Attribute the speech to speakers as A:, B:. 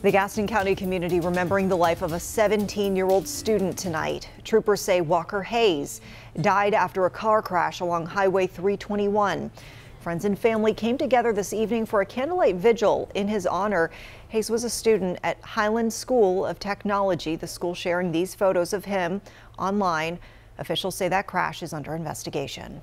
A: The Gaston County community remembering the life of a 17-year-old student tonight. Troopers say Walker Hayes died after a car crash along Highway 321. Friends and family came together this evening for a candlelight vigil in his honor. Hayes was a student at Highland School of Technology, the school sharing these photos of him online. Officials say that crash is under investigation.